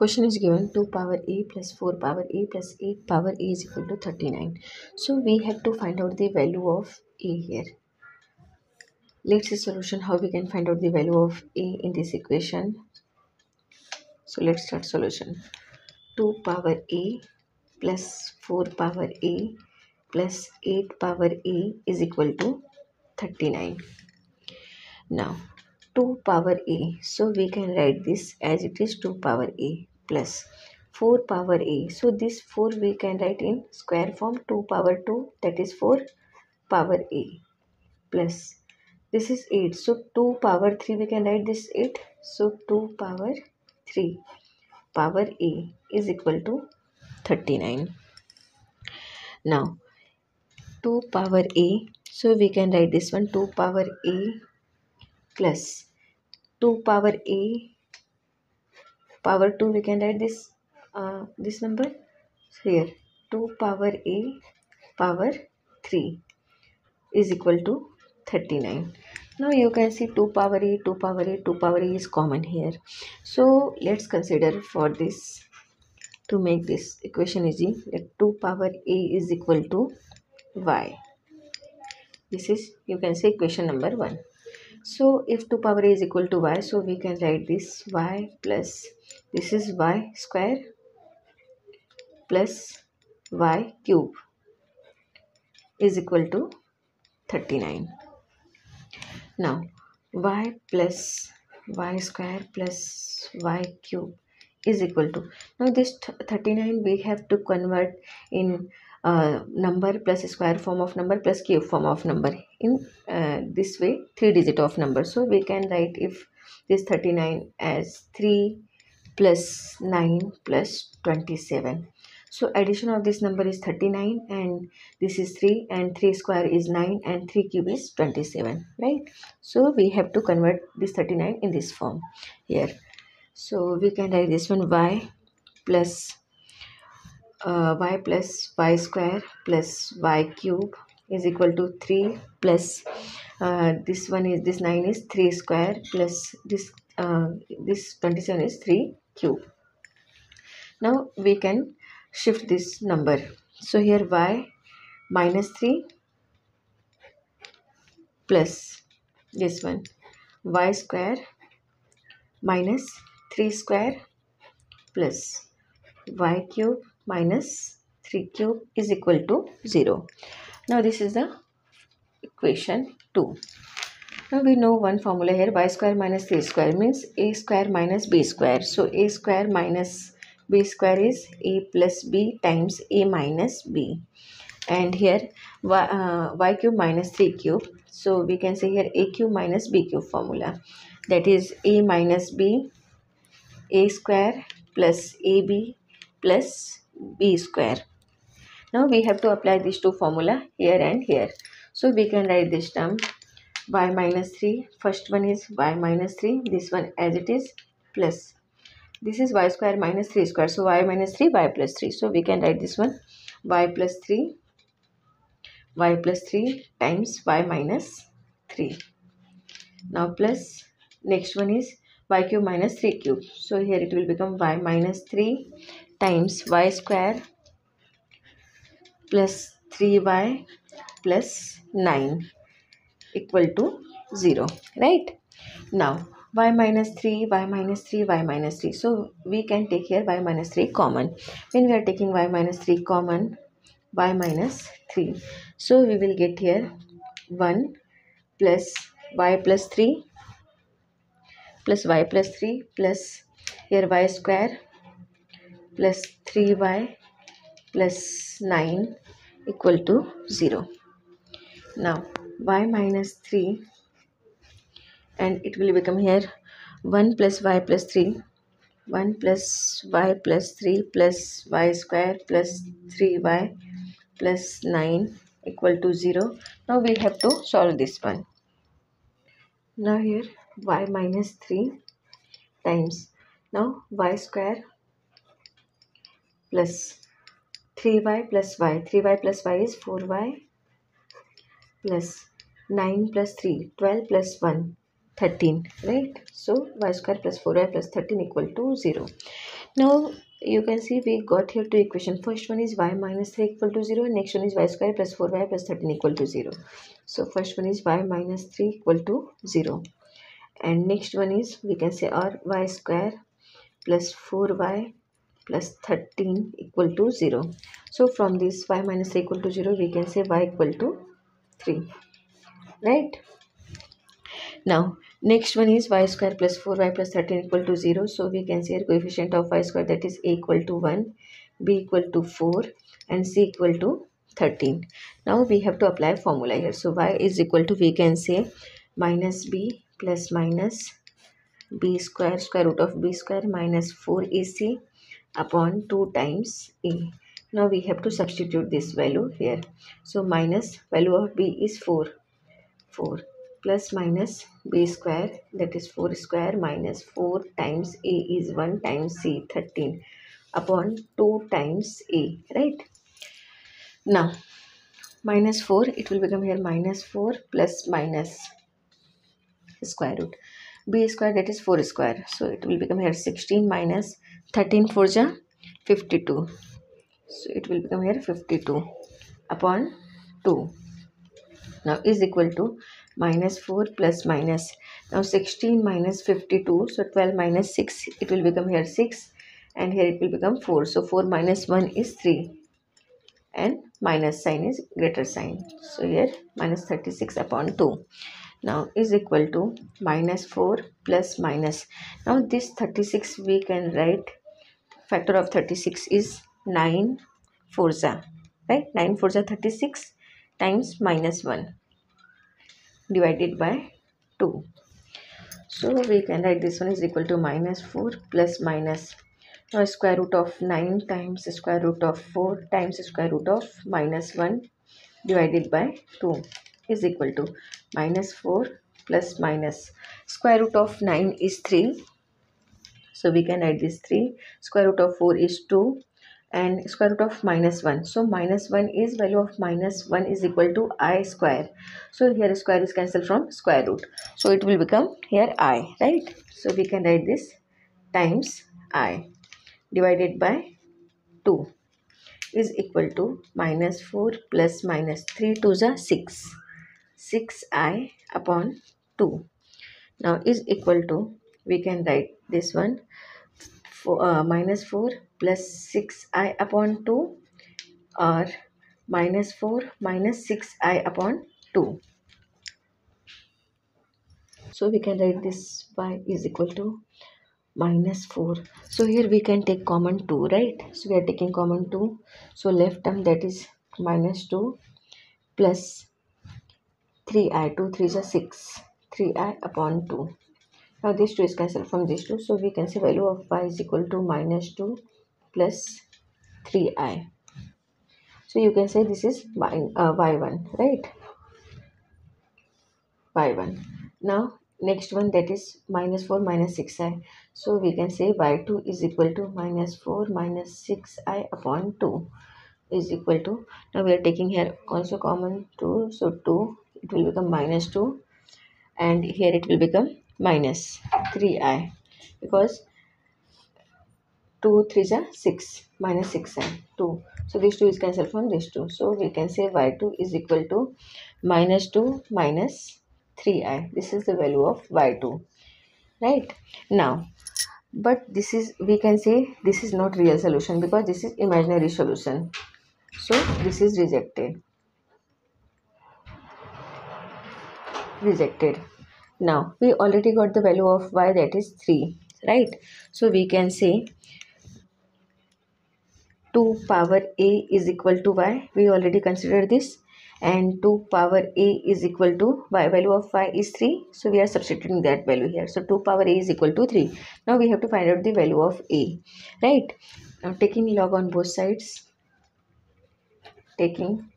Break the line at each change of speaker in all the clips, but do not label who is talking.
question is given 2 power a plus 4 power a plus 8 power a is equal to 39 so we have to find out the value of a here. Let's see solution how we can find out the value of a in this equation. So let's start solution. 2 power a plus 4 power a plus 8 power a is equal to 39 now 2 power a. So we can write this as it is 2 power a plus 4 power a. So this 4 we can write in square form 2 power 2 that is 4 power a plus. This is 8 so 2 power 3 we can write this 8 so 2 power 3 power a is equal to 39 now 2 power a. So we can write this one 2 power a plus. 2 power a power 2 we can write this uh, this number here. 2 power a power 3 is equal to 39 now you can see 2 power a 2 power a 2 power a is common here. So let's consider for this. To make this equation easy that 2 power a is equal to y. This is you can say equation number 1 so if 2 power a is equal to y so we can write this y plus this is y square plus y cube is equal to 39. Now y plus y square plus y cube is equal to now this 39 we have to convert in number plus square form of number plus cube form of number in uh, this way three digit of number. So we can write if this 39 as 3 plus 9 plus 27 so addition of this number is 39 and this is 3 and 3 square is 9 and 3 cube is 27 right? So we have to convert this 39 in this form here. So we can write this one y plus uh, y plus y square plus y cube is equal to 3 plus uh, this one is this 9 is 3 square plus this uh, this 27 is 3 cube. Now we can shift this number. So here y minus 3 plus this one y square minus 3 square plus y cube minus 3 cube is equal to 0 now this is the equation 2 now we know one formula here y square minus c square means a square minus b square. So a square minus b square is a plus b times a minus b. And here y, uh, y cube minus 3 cube. So we can say here a cube minus b cube formula. That is a minus b a square plus ab plus b square. Now we have to apply these two formula here and here. So we can write this term y minus 3 first one is y minus 3 this one as it is plus. This is y square minus 3 square. So y minus 3 y plus 3 so we can write this one y plus 3 y plus 3 times y minus 3 now plus next one is y cube minus 3 cube. So here it will become y minus 3 times y square plus 3y plus 9 equal to 0 right? Now y minus 3 y minus 3 y minus 3 so we can take here y minus 3 common. When we are taking y minus 3 common y minus 3 so we will get here 1 plus y plus 3 plus y plus 3 plus here y square plus 3y plus 9 equal to 0 now y minus 3 and it will become here 1 plus y plus 3 1 plus y plus 3 plus y square plus 3y plus 9 equal to 0 now we have to solve this one. Now here y minus 3 times. Now y square plus 3y plus y. 3y plus y is 4y plus 9 plus 3 12 plus 1 13 right? So y square plus 4y plus 13 equal to 0 now you can see we got here two equation. First one is y minus 3 equal to 0 next one is y square plus 4y plus 13 equal to 0 so first one is y minus 3 equal to 0 and next one is we can say y square plus 4y plus 13 equal to 0 so from this y minus 3 equal to 0 we can say y equal to 3 right now next one is y square plus 4y plus 13 equal to 0. So we can say coefficient of y square that is a equal to 1, b equal to 4 and c equal to 13. Now we have to apply formula here. So y is equal to we can say minus b plus minus b square square root of b square minus 4ac upon 2 times a. Now we have to substitute this value here. So minus value of b is 4. 4 plus minus b square that is 4 square minus 4 times a is 1 times c 13 upon 2 times a right now minus 4 it will become here minus 4 plus minus square root b square that is 4 square so it will become here 16 minus 13 4 ja 52 so it will become here 52 upon 2 now is equal to minus 4 plus minus. Now 16 minus 52 so 12 minus 6 it will become here 6 and here it will become 4 so 4 minus 1 is 3 and minus sign is greater sign. So here minus 36 upon 2 now is equal to minus 4 plus minus. Now this 36 we can write. Factor of 36 is 9 4 right? 9 4 36 times minus 1 divided by 2 so we can write this one is equal to minus 4 plus minus now square root of 9 times square root of 4 times square root of minus 1 divided by 2 is equal to minus 4 plus minus square root of 9 is 3 so we can write this 3 square root of 4 is 2 and square root of minus 1 so minus 1 is value of minus 1 is equal to i square. So here square is cancelled from square root. So it will become here i right? So we can write this times i divided by 2 is equal to minus 4 plus minus 3 to the 6 6i upon 2 now is equal to we can write this one for, uh, minus 4 plus 6i upon 2 or minus 4 minus 6i upon 2. So we can write this y is equal to minus 4. So here we can take common 2 right. So we are taking common 2. So left term that is minus 2 plus 3i 2 3 is 6 3i upon 2 now this 2 is cancelled from this 2 so we can say value of y is equal to minus 2 plus 3i so you can say this is y, uh, y1 right? Y1 now next one that is minus 4 minus 6i so we can say y2 is equal to minus 4 minus 6i upon 2 is equal to now we are taking here also common 2 so 2 it will become minus 2 and here it will become minus 3i because 2 3 is 6 minus 6i 2 so these 2 is cancelled from this 2 so we can say y2 is equal to minus 2 minus 3i this is the value of y2 right? Now but this is we can say this is not real solution because this is imaginary solution. So this is rejected rejected. Now we already got the value of y that is 3 right? So we can say 2 power a is equal to y. We already considered this. And 2 power a is equal to y. Value of y is 3 so we are substituting that value here. So 2 power a is equal to 3 now we have to find out the value of a right? Now taking log on both sides. Taking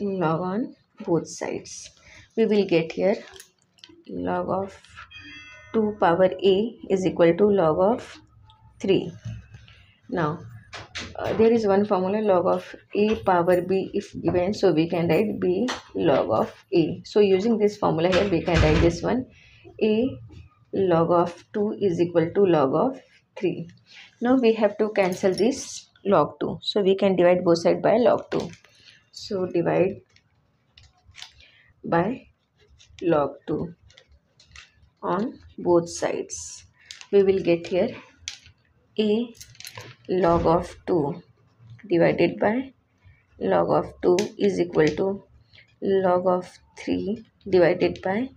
log on both sides we will get here. Log of 2 power a is equal to log of 3 now uh, there is one formula log of a power b if given so we can write b log of a. So using this formula here we can write this one. A log of 2 is equal to log of 3 now we have to cancel this log 2 so we can divide both sides by log 2 so divide by log 2 on both sides. We will get here a log of 2 divided by log of 2 is equal to log of 3 divided by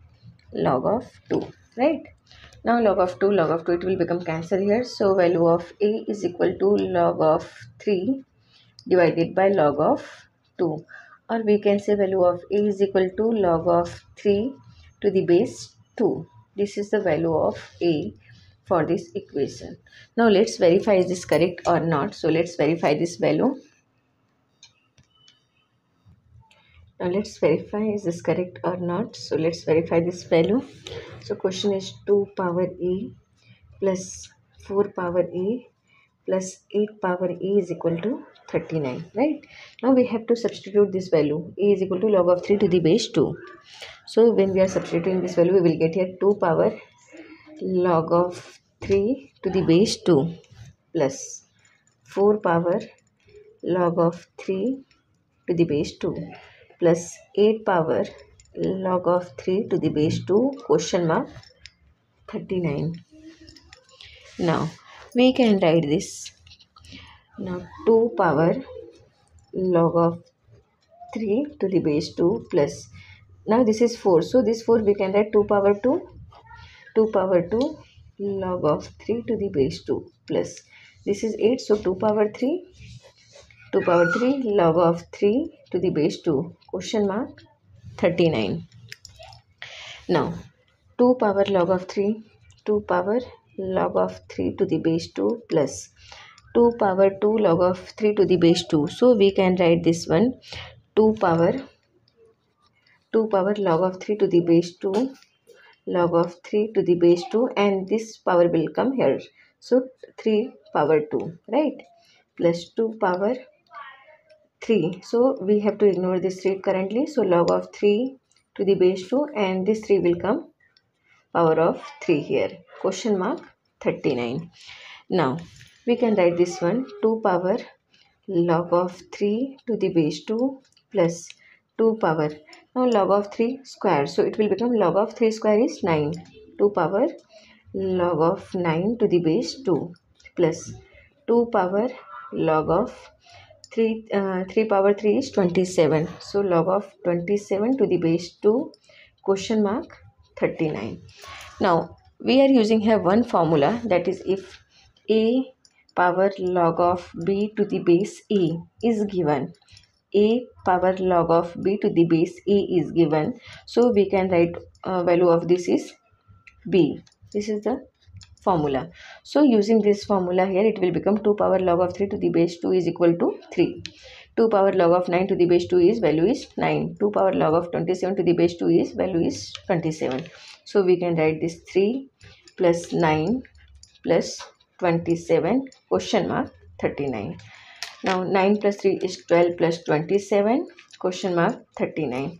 log of 2 right? Now log of 2 log of 2 it will become cancel here. So value of a is equal to log of 3 divided by log of 2 or we can say value of a is equal to log of 3 to the base 2 this is the value of a for this equation. Now let's verify is this correct or not. So let's verify this value. Now let's verify is this correct or not. So let's verify this value. So question is 2 power a plus 4 power a plus 8 power a is equal to 39 right? Now we have to substitute this value. A is equal to log of 3 to the base 2 so when we are substituting this value we will get here 2 power log of 3 to the base 2 plus 4 power log of 3 to the base 2 plus 8 power log of 3 to the base 2 question mark 39 now we can write this. Now 2 power log of 3 to the base 2 plus now this is 4 so this 4 we can write 2 power 2 2 power 2 log of 3 to the base 2 plus. This is 8 so 2 power 3 2 power 3 log of 3 to the base 2 question mark 39 now 2 power log of 3 2 power log of 3 to the base 2 plus 2 power 2 log of 3 to the base 2 so we can write this one. 2 power 2 power log of 3 to the base 2 log of 3 to the base 2 and this power will come here. So 3 power 2 right? Plus 2 power 3 so we have to ignore this 3 currently. So log of 3 to the base 2 and this 3 will come power of 3 here. Question mark 39 now we can write this one 2 power log of 3 to the base 2 plus 2 power. Now log of 3 square. So it will become log of 3 square is 9 2 power log of 9 to the base 2 plus 2 power log of 3 uh, 3 power 3 is 27 so log of 27 to the base 2 question mark 39 now we are using here one formula that is if a power log of b to the base a is given a power log of b to the base a is given so we can write uh, value of this is b this is the formula. So using this formula here it will become 2 power log of 3 to the base 2 is equal to 3. 2 power log of 9 to the base 2 is value is 9. 2 power log of 27 to the base 2 is value is 27. So we can write this 3 plus 9 plus 27 question mark 39. Now 9 plus 3 is 12 plus 27 question mark 39.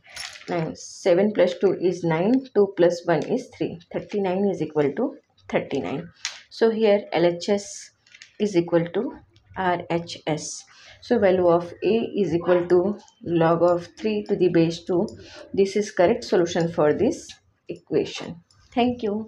Now 7 plus 2 is 9 2 plus 1 is 3 39 is equal to 39 so here LHS is equal to RHS so value of A is equal to log of 3 to the base 2 this is correct solution for this equation. Thank you